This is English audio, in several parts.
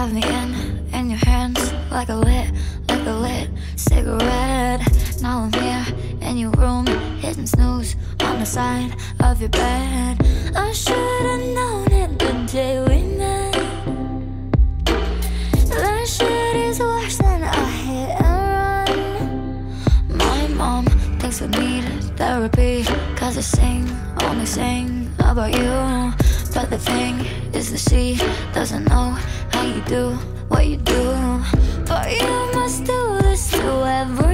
have me in, in your hands Like a lit, like a lit cigarette. Now I'm here in your room Hitting snooze on the side of your bed. I should've known it the day we met. That shit is worse than a hit and run. My mom thinks I need therapy Cause I sing, only sing about you. But the thing is, the she doesn't know you do what you do. But you must do this to everyone.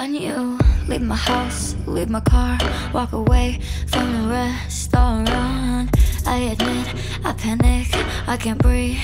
When you leave my house, leave my car, walk away from the restaurant. I admit I panic, I can't breathe.